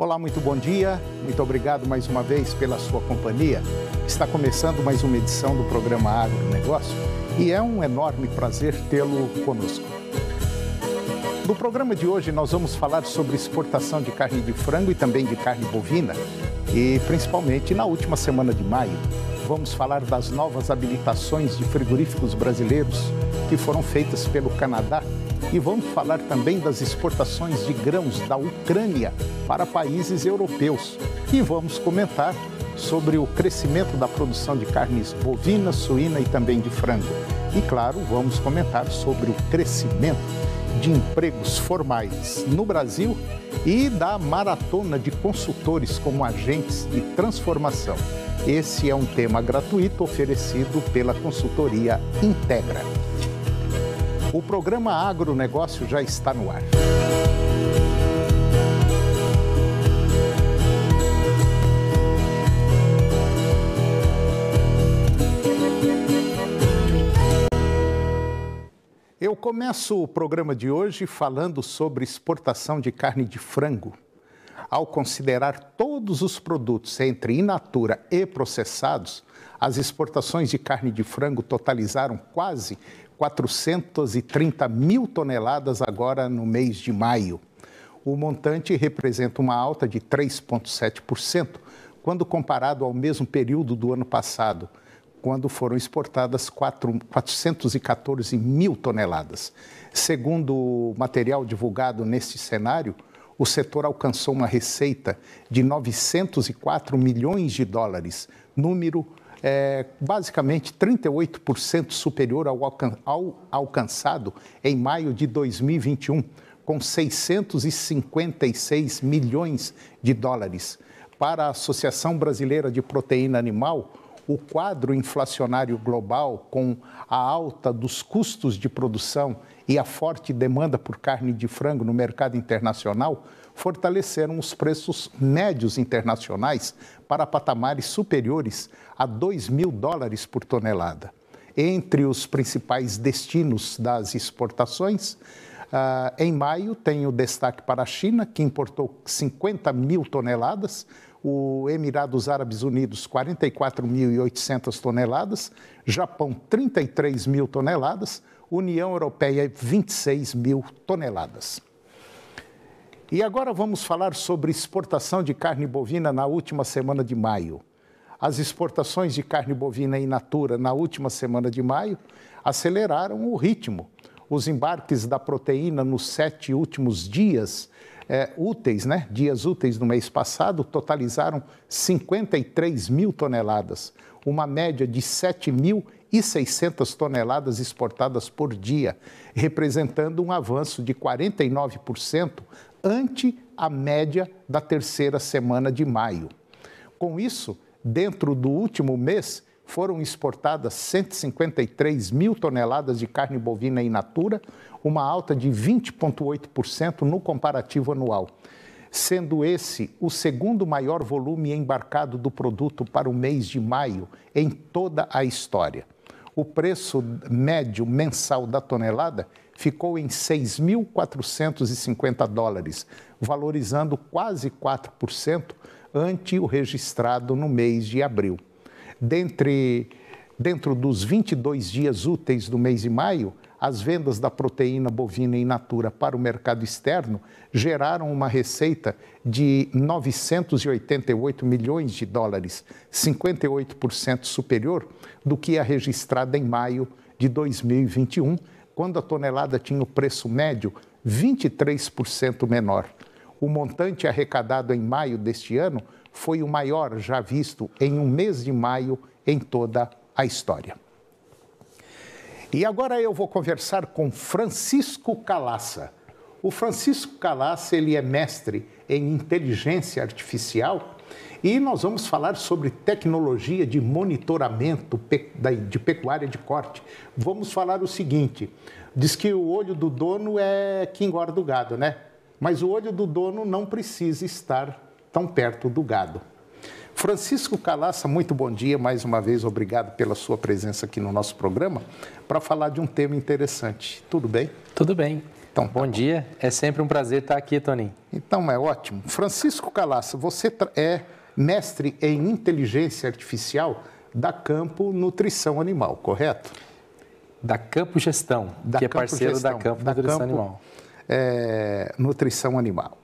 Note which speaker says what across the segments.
Speaker 1: Olá, muito bom dia. Muito obrigado mais uma vez pela sua companhia. Está começando mais uma edição do programa Agronegócio e é um enorme prazer tê-lo conosco. No programa de hoje nós vamos falar sobre exportação de carne de frango e também de carne bovina e principalmente na última semana de maio vamos falar das novas habilitações de frigoríficos brasileiros que foram feitas pelo Canadá e vamos falar também das exportações de grãos da Ucrânia para países europeus. E vamos comentar sobre o crescimento da produção de carnes bovina, suína e também de frango. E claro, vamos comentar sobre o crescimento de empregos formais no Brasil e da maratona de consultores como agentes de transformação. Esse é um tema gratuito oferecido pela consultoria Integra. O programa Agronegócio já está no ar. Eu começo o programa de hoje falando sobre exportação de carne de frango. Ao considerar todos os produtos entre in e processados, as exportações de carne de frango totalizaram quase 430 mil toneladas agora no mês de maio. O montante representa uma alta de 3,7% quando comparado ao mesmo período do ano passado, quando foram exportadas 4, 414 mil toneladas. Segundo o material divulgado neste cenário, o setor alcançou uma receita de 904 milhões de dólares, número é, basicamente 38% superior ao, alcan ao alcançado em maio de 2021, com 656 milhões de dólares. Para a Associação Brasileira de Proteína Animal, o quadro inflacionário global, com a alta dos custos de produção e a forte demanda por carne de frango no mercado internacional, fortaleceram os preços médios internacionais para patamares superiores a 2 mil dólares por tonelada. Entre os principais destinos das exportações, Uh, em maio, tem o destaque para a China, que importou 50 mil toneladas, o Emirados Árabes Unidos, 44.800 toneladas, Japão, 33 mil toneladas, União Europeia, 26 mil toneladas. E agora vamos falar sobre exportação de carne bovina na última semana de maio. As exportações de carne bovina in natura na última semana de maio aceleraram o ritmo. Os embarques da proteína nos sete últimos dias é, úteis, né, dias úteis no mês passado, totalizaram 53 mil toneladas, uma média de 7.600 toneladas exportadas por dia, representando um avanço de 49% ante a média da terceira semana de maio. Com isso, dentro do último mês, foram exportadas 153 mil toneladas de carne bovina in natura, uma alta de 20,8% no comparativo anual, sendo esse o segundo maior volume embarcado do produto para o mês de maio em toda a história. O preço médio mensal da tonelada ficou em 6.450 dólares, valorizando quase 4% ante o registrado no mês de abril. Dentre, dentro dos 22 dias úteis do mês de maio, as vendas da proteína bovina in natura para o mercado externo geraram uma receita de 988 milhões de dólares, 58% superior do que a registrada em maio de 2021, quando a tonelada tinha o preço médio 23% menor. O montante arrecadado em maio deste ano foi o maior já visto em um mês de maio em toda a história. E agora eu vou conversar com Francisco Calaça. O Francisco Calaça, ele é mestre em inteligência artificial e nós vamos falar sobre tecnologia de monitoramento de pecuária de corte. Vamos falar o seguinte: diz que o olho do dono é que engorda o gado, né? Mas o olho do dono não precisa estar tão perto do gado. Francisco Calaça, muito bom dia, mais uma vez obrigado pela sua presença aqui no nosso programa para falar de um tema interessante. Tudo bem?
Speaker 2: Tudo bem. Então, tá bom, bom dia, é sempre um prazer estar aqui, Toninho.
Speaker 1: Então é ótimo. Francisco Calaça, você é mestre em inteligência artificial da Campo Nutrição Animal, correto?
Speaker 2: Da Campo Gestão, da que é parceiro Gestão, da Campo da Nutrição Campo, Animal.
Speaker 1: É, nutrição Animal.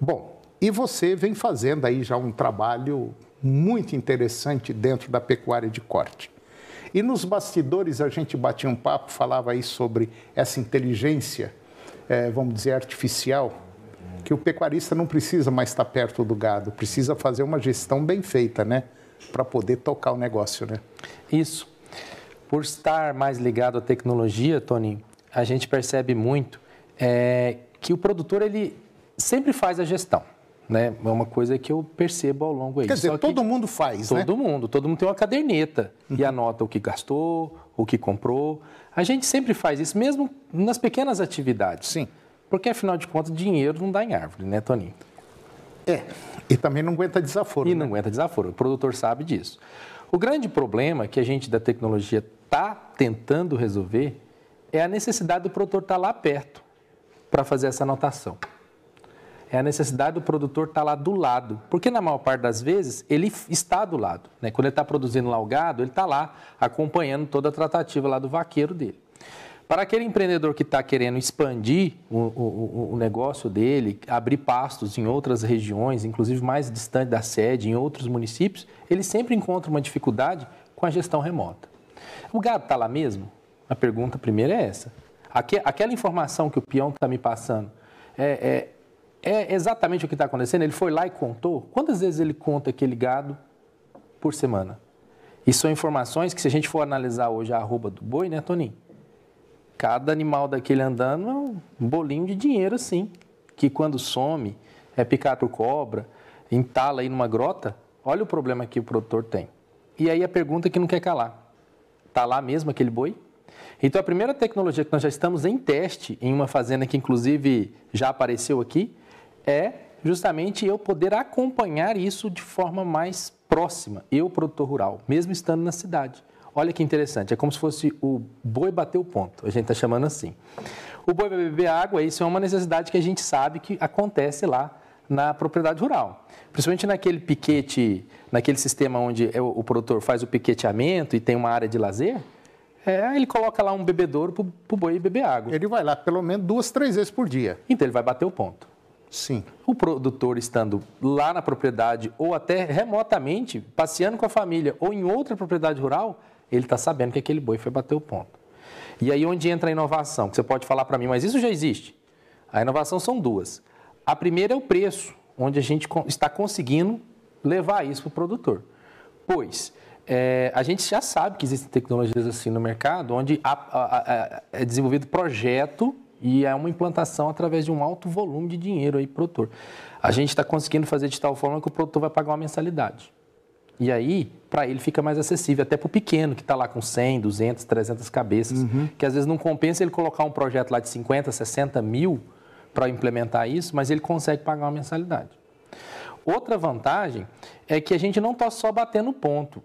Speaker 1: Bom, e você vem fazendo aí já um trabalho muito interessante dentro da pecuária de corte. E nos bastidores a gente batia um papo, falava aí sobre essa inteligência, é, vamos dizer, artificial, que o pecuarista não precisa mais estar perto do gado, precisa fazer uma gestão bem feita, né? Para poder tocar o negócio, né?
Speaker 2: Isso. Por estar mais ligado à tecnologia, Tony, a gente percebe muito é, que o produtor ele sempre faz a gestão. Né? É uma coisa que eu percebo ao longo aí.
Speaker 1: Quer dizer, todo mundo faz,
Speaker 2: todo
Speaker 1: né?
Speaker 2: Todo mundo. Todo mundo tem uma caderneta uhum. e anota o que gastou, o que comprou. A gente sempre faz isso, mesmo nas pequenas atividades.
Speaker 1: Sim.
Speaker 2: Porque, afinal de contas, dinheiro não dá em árvore, né, Toninho?
Speaker 1: É. E também não aguenta desaforo.
Speaker 2: E
Speaker 1: né?
Speaker 2: não aguenta desaforo. O produtor sabe disso. O grande problema que a gente da tecnologia está tentando resolver é a necessidade do produtor estar tá lá perto para fazer essa anotação é a necessidade do produtor estar tá lá do lado. Porque na maior parte das vezes ele está do lado. Né? Quando ele está produzindo lá o gado, ele está lá acompanhando toda a tratativa lá do vaqueiro dele. Para aquele empreendedor que está querendo expandir o, o, o, negócio dele, abrir pastos em outras regiões, inclusive mais distante da sede, em outros municípios, ele sempre encontra uma dificuldade com a gestão remota. O gado está lá mesmo? A pergunta primeira é essa. Aquela informação que o peão está me passando é, é é exatamente o que está acontecendo. Ele foi lá e contou. Quantas vezes ele conta aquele gado por semana? E são informações que, se a gente for analisar hoje a arroba do boi, né, Toninho? Cada animal daquele andando é um bolinho de dinheiro, assim. Que quando some, é picado por cobra, entala aí numa grota, olha o problema que o produtor tem. E aí a pergunta que não quer calar: está lá mesmo aquele boi? Então, a primeira tecnologia que nós já estamos em teste, em uma fazenda que inclusive já apareceu aqui, é justamente eu poder acompanhar isso de forma mais próxima, eu, produtor rural, mesmo estando na cidade. Olha que interessante, é como se fosse o boi bater o ponto, a gente está chamando assim. O boi vai beber água, isso é uma necessidade que a gente sabe que acontece lá na propriedade rural. Principalmente naquele piquete, naquele sistema onde é o, produtor faz o piqueteamento e tem uma área de lazer, é, ele coloca lá um bebedouro para o boi beber água.
Speaker 1: Ele vai lá pelo menos duas, três vezes por dia.
Speaker 2: Então ele vai bater o ponto.
Speaker 1: Sim.
Speaker 2: O produtor estando lá na propriedade ou até remotamente, passeando com a família ou em outra propriedade rural, ele está sabendo que aquele boi foi bater o ponto. E aí onde entra a inovação, que você pode falar para mim, mas isso já existe. A inovação são duas. A primeira é o preço, onde a gente está conseguindo levar isso para o produtor. Pois é, a gente já sabe que existem tecnologias assim no mercado, onde é desenvolvido projeto e é uma implantação através de um alto volume de dinheiro aí para o produtor. A gente está conseguindo fazer de tal forma que o produtor vai pagar uma mensalidade. E aí, para ele fica mais acessível, até para o pequeno, que está lá com 100, 200, 300 cabeças, uhum. que às vezes não compensa ele colocar um projeto lá de 50, 60 mil para implementar isso, mas ele consegue pagar uma mensalidade. Outra vantagem é que a gente não está só batendo ponto.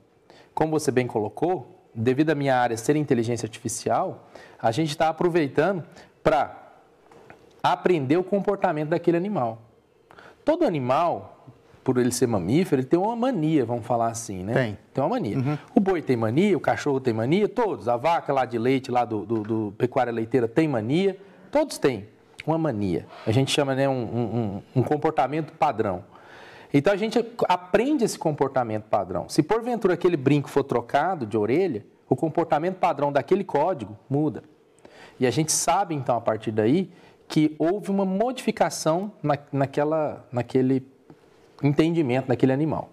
Speaker 2: Como você bem colocou, devido à minha área ser inteligência artificial, a gente está aproveitando para aprender o comportamento daquele animal. Todo animal, por ele ser mamífero, ele tem uma mania, vamos falar assim, né?
Speaker 1: Tem.
Speaker 2: Tem uma mania. Uhum. O boi tem mania, o cachorro tem mania, todos. A vaca lá de leite, lá do, do, do pecuária leiteira, tem mania. Todos têm uma mania. A gente chama né, um, um, um comportamento padrão. Então a gente aprende esse comportamento padrão. Se porventura aquele brinco for trocado de orelha, o comportamento padrão daquele código muda. E a gente sabe, então, a partir daí, que houve uma modificação na, naquela, naquele entendimento daquele animal.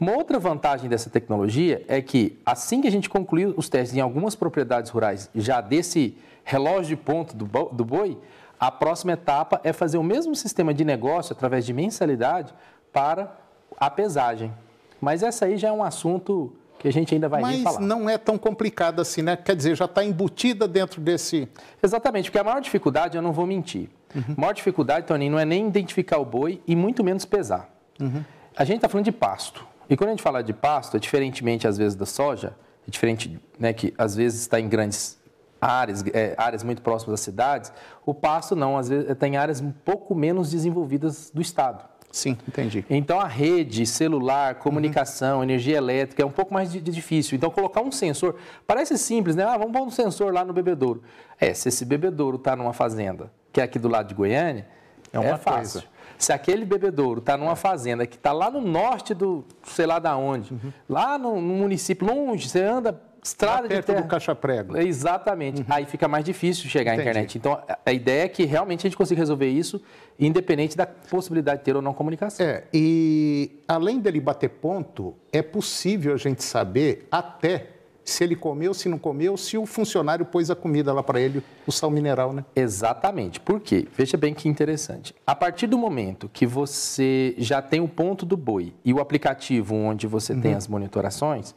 Speaker 2: Uma outra vantagem dessa tecnologia é que, assim que a gente concluir os testes em algumas propriedades rurais, já desse relógio de ponto do, boi, a próxima etapa é fazer o mesmo sistema de negócio através de mensalidade para a pesagem. Mas essa aí já é um assunto que a gente ainda vai
Speaker 1: Mas
Speaker 2: falar.
Speaker 1: Mas não é tão complicado assim, né? Quer dizer, já está embutida dentro desse...
Speaker 2: Exatamente, porque a maior dificuldade, eu não vou mentir, uhum. a maior dificuldade, Tony, não é nem identificar o boi e muito menos pesar. Uhum. A gente está falando de pasto. E quando a gente fala de pasto, é diferentemente às vezes da soja, é diferente, né, que às vezes está em grandes áreas, é, áreas muito próximas das cidades, o pasto não, às vezes tem áreas um pouco menos desenvolvidas do estado.
Speaker 1: Sim, entendi.
Speaker 2: Então a rede, celular, comunicação, uhum. energia elétrica é um pouco mais difícil. Então colocar um sensor, parece simples, né? Ah, vamos pôr um sensor lá no bebedouro. É, se esse bebedouro está numa fazenda, que é aqui do lado de Goiânia, é, uma é fácil. Coisa. Se aquele bebedouro está numa fazenda que está lá no norte do, sei lá da onde, uhum. lá no, no, município longe, você anda estrada
Speaker 1: perto
Speaker 2: de terra.
Speaker 1: do caixa prego.
Speaker 2: Exatamente. Uhum. Aí fica mais difícil chegar Entendi. à internet. Então, a ideia é que realmente a gente consiga resolver isso, independente da possibilidade de ter ou não comunicação.
Speaker 1: É, e além dele bater ponto, é possível a gente saber até se ele comeu, se não comeu, se o funcionário pôs a comida lá para ele, o sal mineral, né?
Speaker 2: Exatamente. Por quê? Veja bem que interessante. A partir do momento que você já tem o ponto do boi e o aplicativo onde você uhum. tem as monitorações,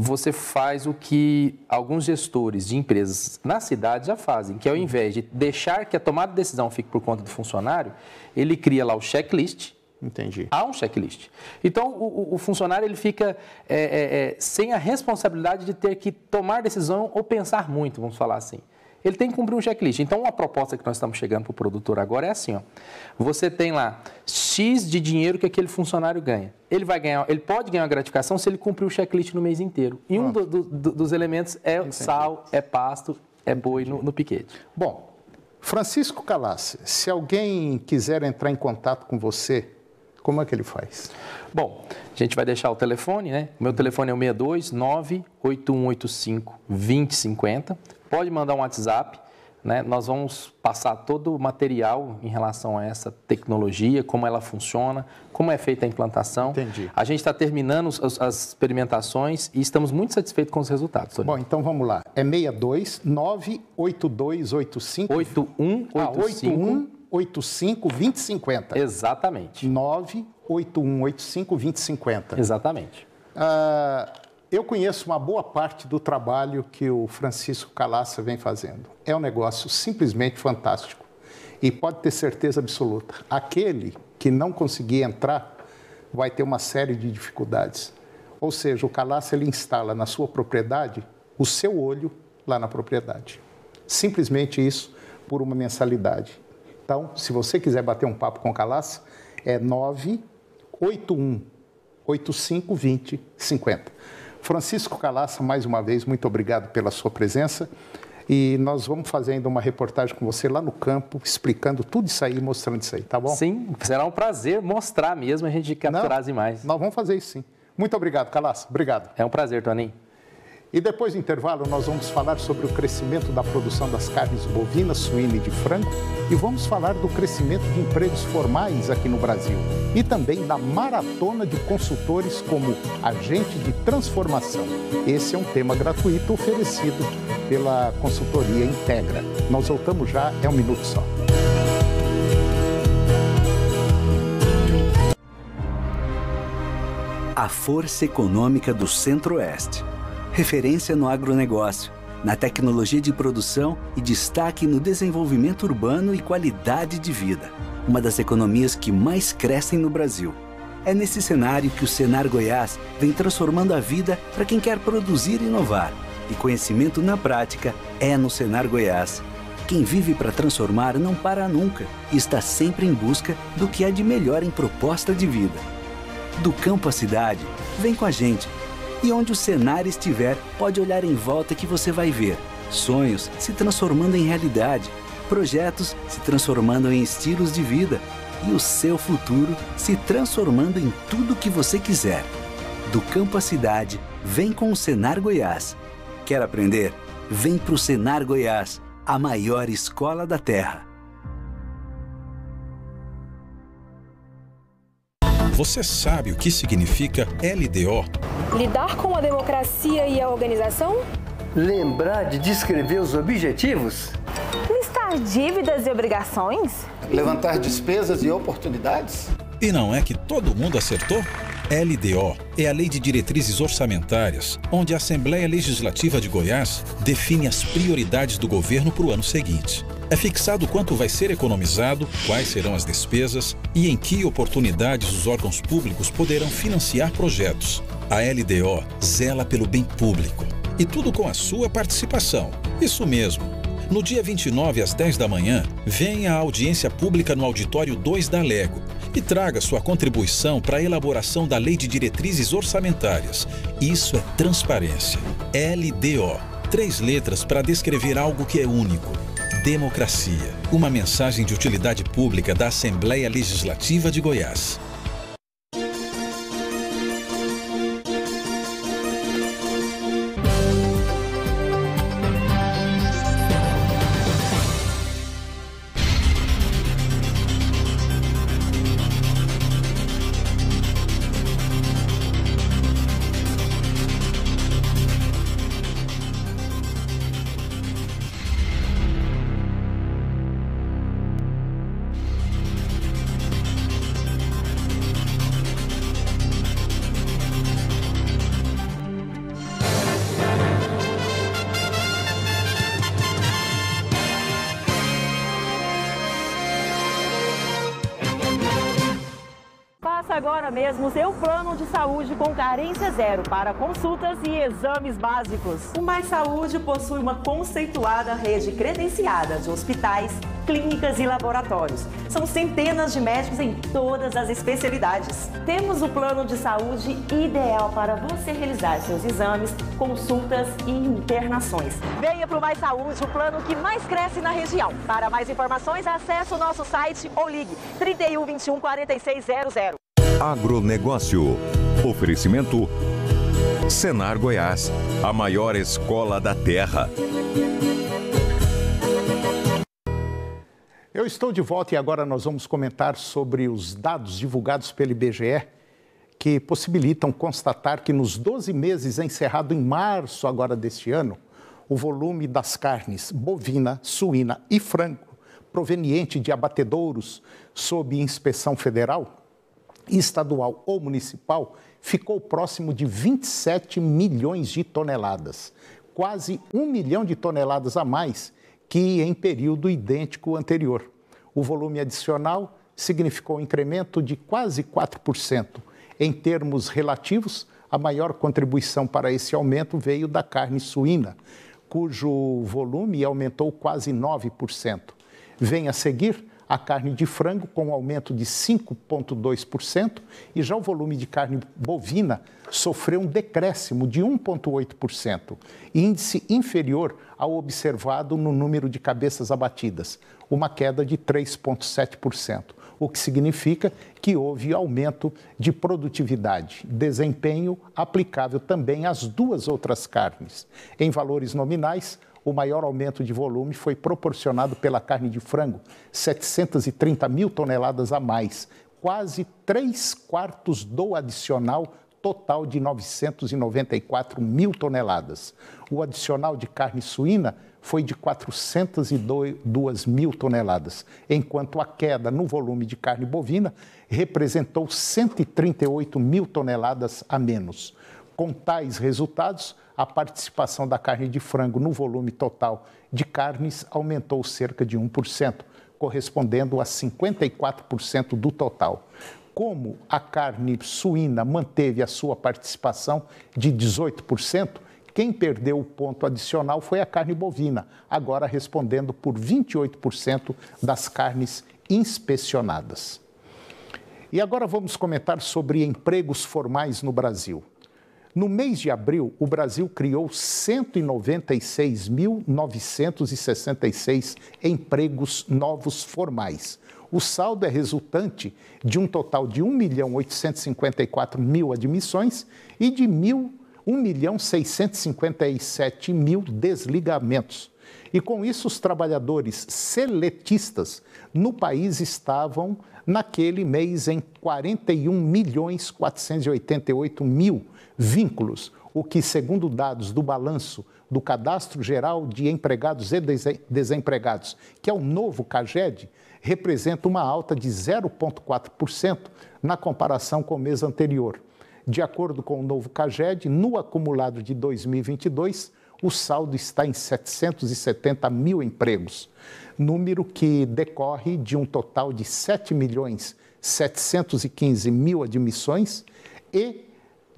Speaker 2: você faz o que alguns gestores de empresas na cidade já fazem, que ao invés de deixar que a tomada de decisão fique por conta do funcionário, ele cria lá o checklist.
Speaker 1: Entendi.
Speaker 2: Há um checklist. Então, o, o funcionário ele fica é, é, é, sem a responsabilidade de ter que tomar decisão ou pensar muito, vamos falar assim ele tem que cumprir um checklist. Então, uma proposta que nós estamos chegando para o produtor agora é assim: ó, você tem lá X de dinheiro que aquele funcionário ganha. Ele vai ganhar, ele pode ganhar uma gratificação se ele cumprir o checklist no mês inteiro. E um do, do, dos elementos é Entendi. sal, é pasto, é boi no, no piquete.
Speaker 1: Bom, Francisco Calassi, se alguém quiser entrar em contato com você, como é que ele faz?
Speaker 2: Bom, a gente vai deixar o telefone, né? O meu telefone é o 62 98185 2050 pode mandar um WhatsApp. Né? Nós vamos passar todo o material em relação a essa tecnologia, como ela funciona, como é feita a implantação.
Speaker 1: Entendi.
Speaker 2: A gente está terminando as, as, experimentações e estamos muito satisfeitos com os resultados.
Speaker 1: Bom, então vamos lá. É 62 98285
Speaker 2: 8185
Speaker 1: ah, 8185 2050.
Speaker 2: Exatamente.
Speaker 1: 98185 2050.
Speaker 2: Exatamente.
Speaker 1: Ah, eu conheço uma boa parte do trabalho que o Francisco Calaça vem fazendo. É um negócio simplesmente fantástico. E pode ter certeza absoluta, aquele que não conseguir entrar vai ter uma série de dificuldades. Ou seja, o Calaça ele instala na sua propriedade o seu olho lá na propriedade. Simplesmente isso por uma mensalidade. Então, se você quiser bater um papo com o Calaça, é 981 8520 50. Francisco Calaça, mais uma vez, muito obrigado pela sua presença. E nós vamos fazer ainda uma reportagem com você lá no campo, explicando tudo isso aí, mostrando isso aí, tá bom?
Speaker 2: Sim, será um prazer mostrar mesmo, a gente capturar Não, as imagens.
Speaker 1: Nós vamos fazer isso sim. Muito obrigado, Calaça. Obrigado.
Speaker 2: É um prazer, Toninho.
Speaker 1: E depois do intervalo, nós vamos falar sobre o crescimento da produção das carnes bovina, suína e de frango e vamos falar do crescimento de empregos formais aqui no Brasil e também da maratona de consultores como agente de transformação. Esse é um tema gratuito oferecido pela consultoria Integra. Nós voltamos já, é um minuto só.
Speaker 3: A força econômica do Centro-Oeste referência no agronegócio, na tecnologia de produção e destaque no desenvolvimento urbano e qualidade de vida. Uma das economias que mais crescem no Brasil. É nesse cenário que o Senar Goiás vem transformando a vida para quem quer produzir e inovar. E conhecimento na prática é no Senar Goiás. Quem vive para transformar não para nunca e está sempre em busca do que há de melhor em proposta de vida. Do campo à cidade, vem com a gente e onde o cenário estiver, pode olhar em volta que você vai ver sonhos se transformando em realidade, projetos se transformando em estilos de vida e o seu futuro se transformando em tudo que você quiser. Do campo à cidade, vem com o Senar Goiás. Quer aprender? Vem para o Senar Goiás, a maior escola da Terra.
Speaker 4: Você sabe o que significa LDO?
Speaker 5: Lidar com a democracia e a organização?
Speaker 6: Lembrar de descrever os objetivos?
Speaker 5: Listar dívidas e obrigações?
Speaker 7: Levantar despesas e oportunidades?
Speaker 4: E não é que todo mundo acertou? LDO é a Lei de Diretrizes Orçamentárias, onde a Assembleia Legislativa de Goiás define as prioridades do governo para o ano seguinte. É fixado quanto vai ser economizado, quais serão as despesas e em que oportunidades os órgãos públicos poderão financiar projetos. A LDO zela pelo bem público. E tudo com a sua participação. Isso mesmo. No dia 29 às 10 da manhã, venha à audiência pública no auditório 2 da Lego e traga sua contribuição para a elaboração da Lei de Diretrizes Orçamentárias. Isso é transparência. LDO. Três letras para descrever algo que é único. Democracia. Uma mensagem de utilidade pública da Assembleia Legislativa de Goiás.
Speaker 8: Agora mesmo seu plano de saúde com carência zero para consultas e exames básicos. O Mais Saúde possui uma conceituada rede credenciada de hospitais, clínicas e laboratórios. São centenas de médicos em todas as especialidades. Temos o plano de saúde ideal para você realizar seus exames, consultas e internações. Venha para o Mais Saúde, o plano que mais cresce na região. Para mais informações, acesse o nosso site ou ligue 31 21 4600.
Speaker 9: Agronegócio. Oferecimento Senar Goiás, a maior escola da terra.
Speaker 1: Eu estou de volta e agora nós vamos comentar sobre os dados divulgados pelo IBGE que possibilitam constatar que nos 12 meses encerrado em março agora deste ano, o volume das carnes bovina, suína e frango proveniente de abatedouros sob inspeção federal estadual ou municipal, ficou próximo de 27 milhões de toneladas, quase um milhão de toneladas a mais que em período idêntico anterior. O volume adicional significou um incremento de quase 4%. Em termos relativos, a maior contribuição para esse aumento veio da carne suína, cujo volume aumentou quase 9%. Vem a seguir a carne de frango com um aumento de 5,2% e já o volume de carne bovina sofreu um decréscimo de 1,8%, índice inferior ao observado no número de cabeças abatidas, uma queda de 3,7%, o que significa que houve aumento de produtividade, desempenho aplicável também às duas outras carnes. Em valores nominais, o maior aumento de volume foi proporcionado pela carne de frango, 730 mil toneladas a mais, quase três quartos do adicional total de 994 mil toneladas. O adicional de carne suína foi de 402 mil toneladas, enquanto a queda no volume de carne bovina representou 138 mil toneladas a menos. Com tais resultados, a participação da carne de frango no volume total de carnes aumentou cerca de 1%, correspondendo a 54% do total. Como a carne suína manteve a sua participação de 18%, quem perdeu o ponto adicional foi a carne bovina, agora respondendo por 28% das carnes inspecionadas. E agora vamos comentar sobre empregos formais no Brasil. No mês de abril, o Brasil criou 196.966 empregos novos formais. O saldo é resultante de um total de 1.854 mil admissões e de 1.657 mil desligamentos. E com isso, os trabalhadores seletistas no país estavam, naquele mês, em 41 milhões 488 mil vínculos, o que, segundo dados do balanço do Cadastro Geral de Empregados e Desempregados, que é o novo CAGED, representa uma alta de 0,4% na comparação com o mês anterior. De acordo com o novo CAGED, no acumulado de 2022, o saldo está em 770 mil empregos, número que decorre de um total de 7 milhões 715 mil admissões e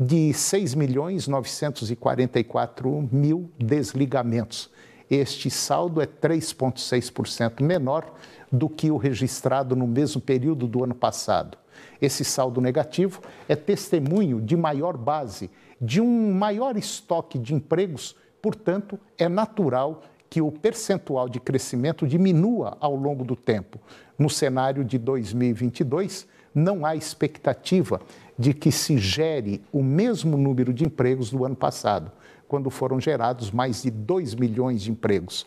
Speaker 1: de 6 milhões 944 mil desligamentos. Este saldo é 3,6% menor do que o registrado no mesmo período do ano passado. Esse saldo negativo é testemunho de maior base, de um maior estoque de empregos, portanto, é natural que o percentual de crescimento diminua ao longo do tempo. No cenário de 2022, não há expectativa de que se gere o mesmo número de empregos do ano passado, quando foram gerados mais de 2 milhões de empregos.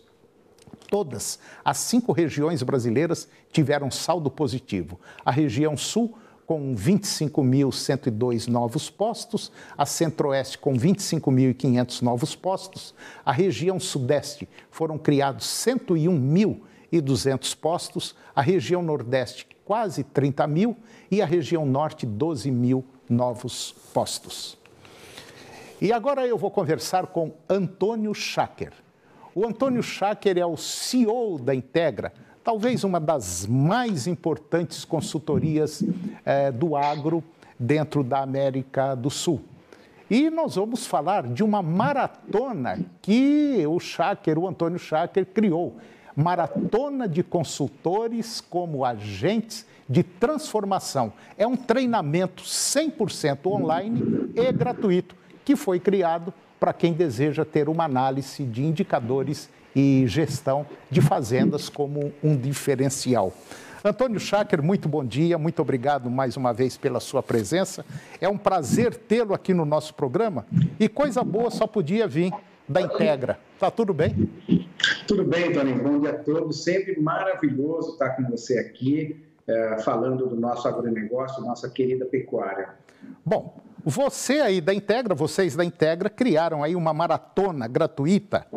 Speaker 1: Todas as cinco regiões brasileiras tiveram saldo positivo. A região sul com 25.102 novos postos, a Centro-Oeste com 25.500 novos postos, a região Sudeste foram criados 101.200 postos, a região Nordeste quase 30 mil e a região Norte 12 mil novos postos. E agora eu vou conversar com Antônio Schacker. O Antônio Schacker é o CEO da Integra, talvez uma das mais importantes consultorias eh, do agro dentro da América do Sul. E nós vamos falar de uma maratona que o Schacker, o Antônio Schacker, criou. Maratona de consultores como agentes de transformação. É um treinamento 100% online e gratuito que foi criado para quem deseja ter uma análise de indicadores e gestão de fazendas como um diferencial. Antônio Schacker, muito bom dia, muito obrigado mais uma vez pela sua presença. É um prazer tê-lo aqui no nosso programa e coisa boa só podia vir da Integra. Tá tudo bem?
Speaker 10: Tudo bem, Tony. Bom dia a todos. Sempre maravilhoso estar com você aqui, é, falando do nosso agronegócio, nossa querida pecuária.
Speaker 1: Bom, você aí da Integra, vocês da Integra, criaram aí uma maratona gratuita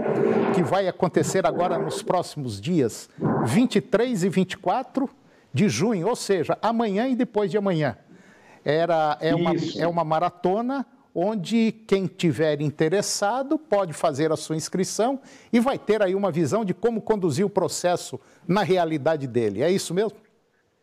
Speaker 1: que vai acontecer agora nos próximos dias, 23 e 24 de junho, ou seja, amanhã e depois de amanhã. Era, é, uma, é uma maratona onde quem tiver interessado pode fazer a sua inscrição e vai ter aí uma visão de como conduzir o processo na realidade dele. É isso mesmo?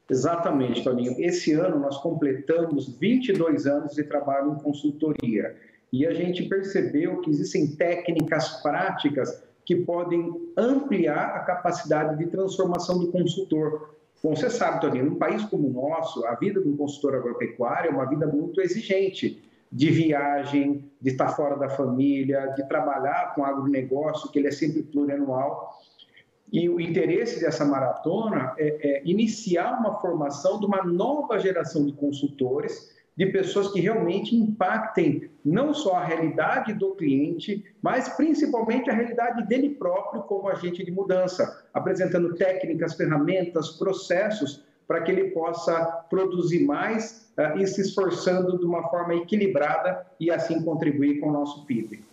Speaker 10: Exatamente, Toninho. Esse ano nós completamos 22 anos de trabalho em consultoria e a gente percebeu que existem técnicas práticas que podem ampliar a capacidade de transformação do consultor. Bom, você sabe, Toninho, num país como o nosso, a vida de um consultor agropecuário é uma vida muito exigente de viagem, de estar fora da família, de trabalhar com agronegócio, que ele é sempre plurianual. E o interesse dessa maratona é, é iniciar uma formação de uma nova geração de consultores, de pessoas que realmente impactem não só a realidade do cliente, mas principalmente a realidade dele próprio como agente de mudança, apresentando técnicas, ferramentas, processos para que ele possa produzir mais uh, e se esforçando de uma forma equilibrada e assim contribuir com o nosso PIB.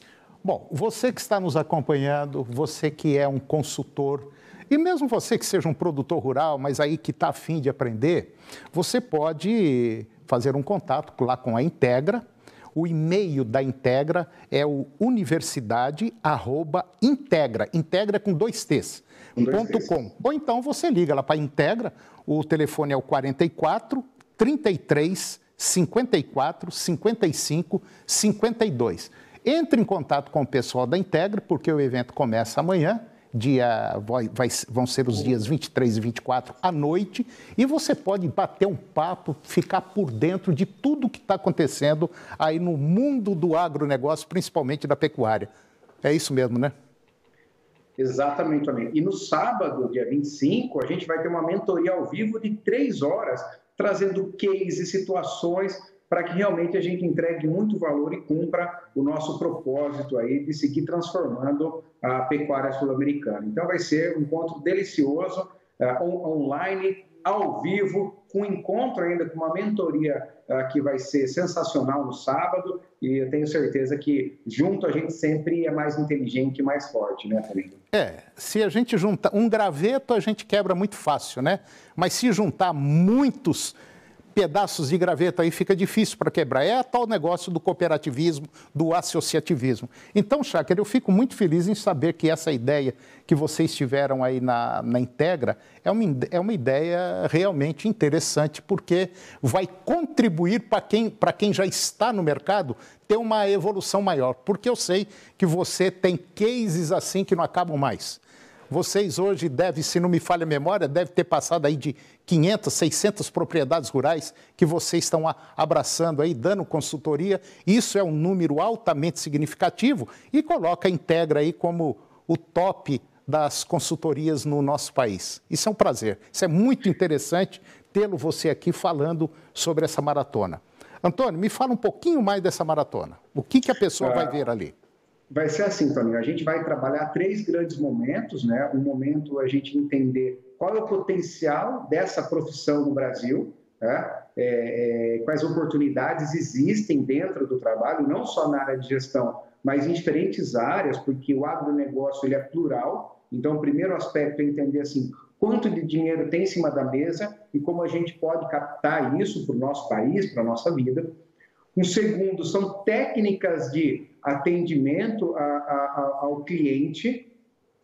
Speaker 1: Bom, você que está nos acompanhando, você que é um consultor, e mesmo você que seja um produtor rural, mas aí que está afim de aprender, você pode fazer um contato lá com a Integra. O e-mail da Integra é o universidade@integra, integra com dois T's, ponto com. Ou então você liga lá para a Integra, o telefone é o 44 33 54 55 52. Entre em contato com o pessoal da Integra, porque o evento começa amanhã, dia, vai, vai, vão ser os dias 23 e 24 à noite, e você pode bater um papo, ficar por dentro de tudo que está acontecendo aí no mundo do agronegócio, principalmente da pecuária. É isso mesmo, né?
Speaker 10: Exatamente, também. E no sábado, dia 25, a gente vai ter uma mentoria ao vivo de três horas, trazendo cases, situações para que realmente a gente entregue muito valor e cumpra o nosso propósito aí de seguir transformando a pecuária sul-americana. Então vai ser um encontro delicioso, uh, online, ao vivo, com encontro ainda com uma mentoria uh, que vai ser sensacional no sábado e eu tenho certeza que junto a gente sempre é mais inteligente e mais forte, né, Felipe?
Speaker 1: É, se a gente juntar um graveto a gente quebra muito fácil, né? Mas se juntar muitos pedaços de graveta aí fica difícil para quebrar. É a tal negócio do cooperativismo, do associativismo. Então, Cháquer, eu fico muito feliz em saber que essa ideia que vocês tiveram aí na, na Integra é uma, é uma ideia realmente interessante, porque vai contribuir para quem, quem já está no mercado ter uma evolução maior. Porque eu sei que você tem cases assim que não acabam mais. Vocês hoje devem, se não me falha a memória, deve ter passado aí de 500, 600 propriedades rurais que vocês estão abraçando aí, dando consultoria. Isso é um número altamente significativo e coloca a Integra aí como o top das consultorias no nosso país. Isso é um prazer. Isso é muito interessante tê-lo você aqui falando sobre essa maratona. Antônio, me fala um pouquinho mais dessa maratona. O que, que a pessoa vai ver ali?
Speaker 10: Vai ser assim, Toninho. A gente vai trabalhar três grandes momentos, né? Um momento a gente entender qual é o potencial dessa profissão no Brasil, né? é, é, quais oportunidades existem dentro do trabalho, não só na área de gestão, mas em diferentes áreas, porque o agronegócio ele é plural. Então, o primeiro aspecto é entender assim quanto de dinheiro tem em cima da mesa e como a gente pode captar isso para o nosso país, para a nossa vida. Um segundo são técnicas de atendimento a, a, ao cliente,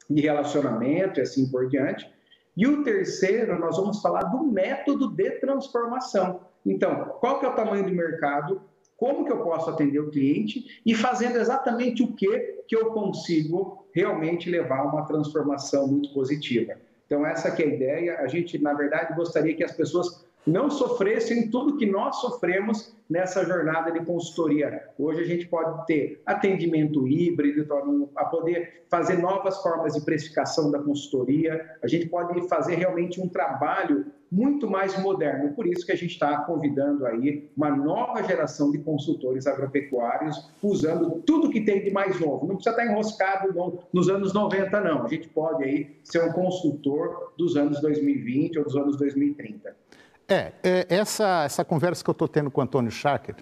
Speaker 10: de relacionamento e assim por diante. E o terceiro, nós vamos falar do método de transformação. Então, qual que é o tamanho do mercado? Como que eu posso atender o cliente e fazendo exatamente o que que eu consigo realmente levar a uma transformação muito positiva. Então, essa que é a ideia. A gente, na verdade, gostaria que as pessoas não sofressem tudo que nós sofremos nessa jornada de consultoria. Hoje a gente pode ter atendimento híbrido, a poder fazer novas formas de precificação da consultoria, a gente pode fazer realmente um trabalho muito mais moderno. Por isso que a gente está convidando aí uma nova geração de consultores agropecuários usando tudo que tem de mais novo. Não precisa estar enroscado nos anos 90, não. A gente pode aí ser um consultor dos anos 2020 ou dos anos 2030.
Speaker 1: É, é, essa, essa conversa que eu estou tendo com o Antônio Schacker,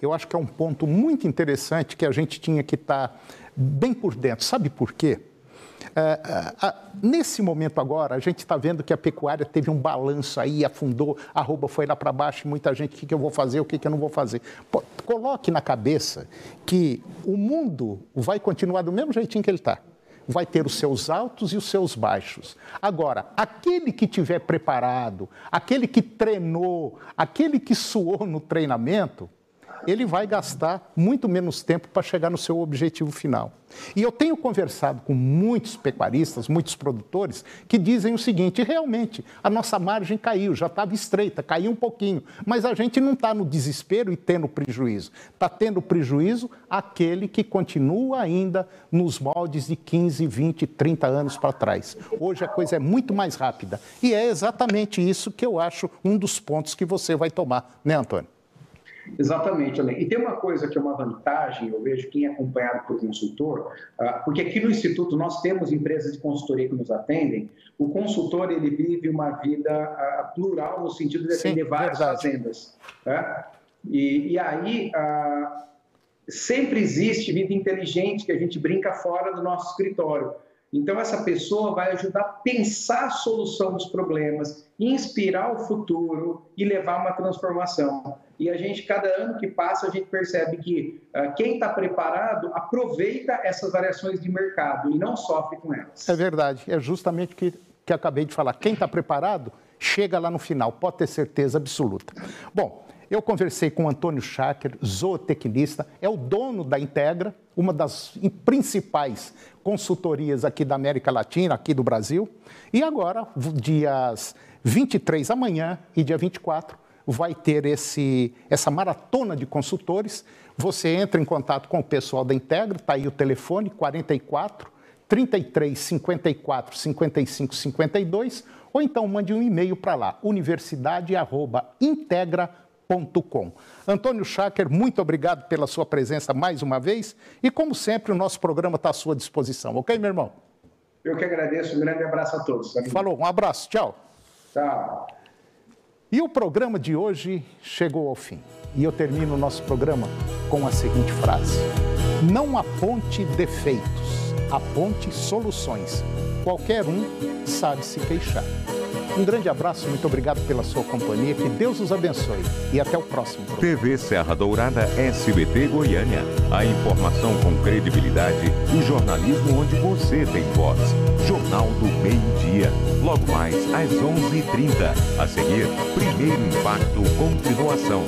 Speaker 1: eu acho que é um ponto muito interessante que a gente tinha que estar tá bem por dentro. Sabe por quê? É, nesse momento agora, a gente está vendo que a pecuária teve um balanço aí, afundou, a roupa foi lá para baixo, muita gente, o que, que eu vou fazer, o que, que eu não vou fazer. Pô, coloque na cabeça que o mundo vai continuar do mesmo jeitinho que ele está vai ter os seus altos e os seus baixos. Agora, aquele que tiver preparado, aquele que treinou, aquele que suou no treinamento, ele vai gastar muito menos tempo para chegar no seu objetivo final. E eu tenho conversado com muitos pecuaristas, muitos produtores, que dizem o seguinte: realmente, a nossa margem caiu, já estava estreita, caiu um pouquinho, mas a gente não está no desespero e tendo prejuízo. Está tendo prejuízo aquele que continua ainda nos moldes de 15, 20, 30 anos para trás. Hoje a coisa é muito mais rápida. E é exatamente isso que eu acho um dos pontos que você vai tomar, né, Antônio?
Speaker 10: Exatamente, E tem uma coisa que é uma vantagem, eu vejo quem é acompanhado por consultor, ah, porque aqui no Instituto nós temos empresas de consultoria que nos atendem, o consultor ele vive uma vida ah, plural no sentido de atender Sim, várias verdade. fazendas. Né? E, e aí ah, sempre existe vida inteligente que a gente brinca fora do nosso escritório. Então, essa pessoa vai ajudar a pensar a solução dos problemas, inspirar o futuro e levar uma transformação. E a gente, cada ano que passa, a gente percebe que uh, quem está preparado aproveita essas variações de mercado e não sofre com elas.
Speaker 1: É verdade, é justamente o que, que acabei de falar. Quem está preparado chega lá no final, pode ter certeza absoluta. Bom, eu conversei com o Antônio Schacker, zootecnista, é o dono da Integra, uma das principais consultorias aqui da América Latina, aqui do Brasil. E agora, dias 23 amanhã e dia 24, vai ter esse, essa maratona de consultores. Você entra em contato com o pessoal da Integra, está aí o telefone 44 33 54 55 52, ou então mande um e-mail para lá, universidade@integra.com Antônio Schacker, muito obrigado pela sua presença mais uma vez e, como sempre, o nosso programa está à sua disposição, ok, meu irmão?
Speaker 10: Eu que agradeço, um grande abraço a todos.
Speaker 1: Falou, um abraço, tchau.
Speaker 10: Tchau.
Speaker 1: E o programa de hoje chegou ao fim. E eu termino o nosso programa com a seguinte frase: Não aponte defeitos, aponte soluções. Qualquer um sabe se queixar. Um grande abraço, muito obrigado pela sua companhia, que Deus os abençoe e até o próximo.
Speaker 9: TV Serra Dourada SBT Goiânia. A informação com credibilidade, o jornalismo onde você tem voz. Jornal do Meio-Dia. Logo mais às 11h30. A seguir, primeiro impacto, continuação.